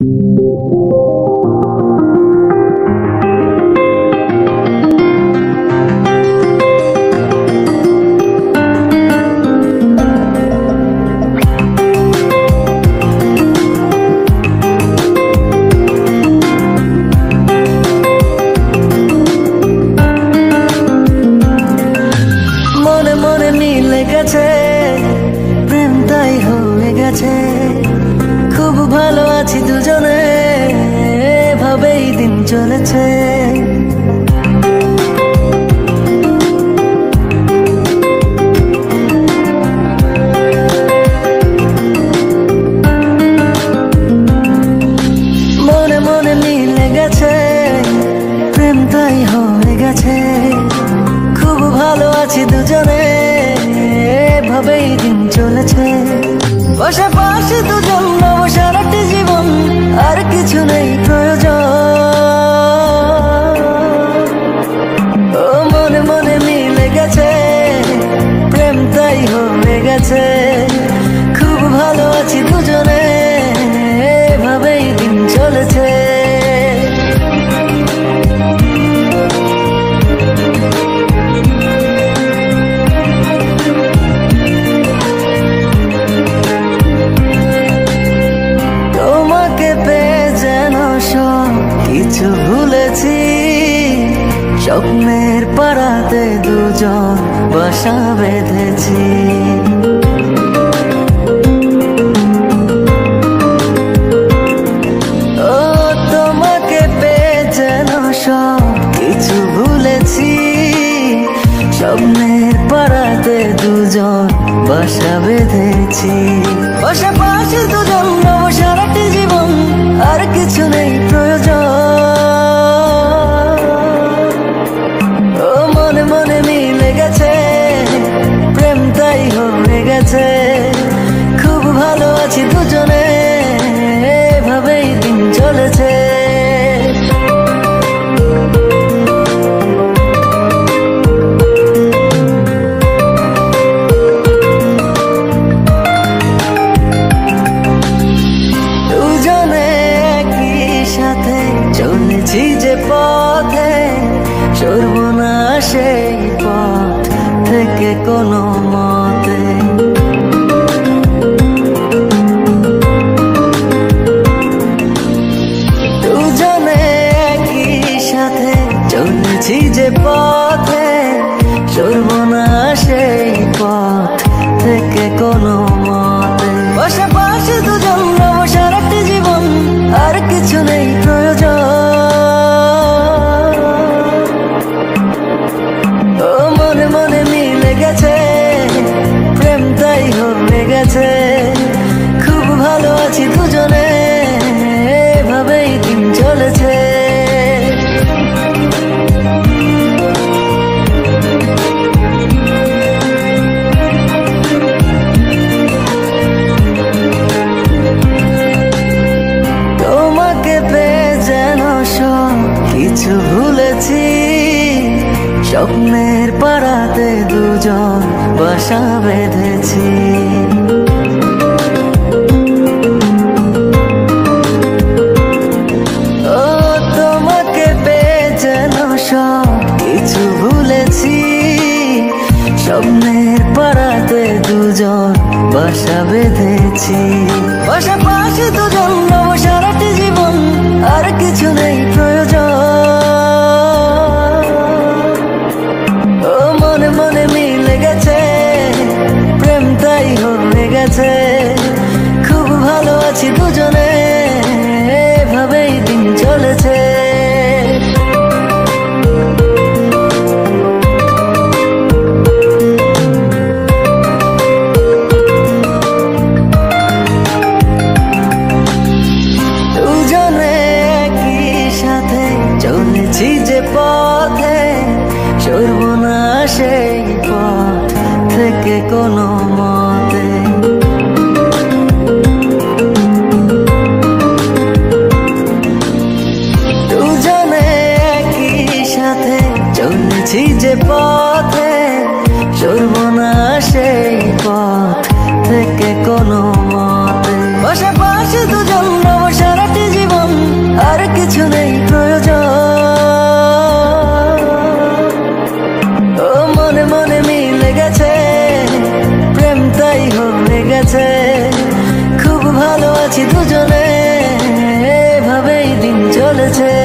মনে চলেছে। মনে মনে মিলে গেছে, প্রেম তাই হয়ে গেছে। খুব ভালো আছি দুজনে, এভাবেই দিন চলেছে। বসে পাশে দুজন নব সারাটি জীবন, আর কিছু নেই প্রয়োজন। স্বপ্নের পাড়াতে দুজন বাসা বেঁধেছি। ও তোমাকে সব কিছু স্বপ্নের পাড়াতে দুজন বাসা বেঁধেছি। কোনো মতে দুজনে একই সাথে চলেছি যে পথে। কিছু ভুলেছি। স্বপ্নের পাড়াতে দুজন বাসা বেঁধেছি। ও, তোমাকে পেয়ে সব কিছু ভুলেছি। স্বপ্নের পাড়াতে দুজন বাসা বেঁধেছি। বাসা পাশে কোনো মতে। পাশে দুজন রব সারাটি জীবন, আর কিছু নেই প্রয়োজন। মনে মনে মিলে গেছে, প্রেম তাই গেছে খুব ভালো আছি দুজনে, এভাবেই দিন চলেছে।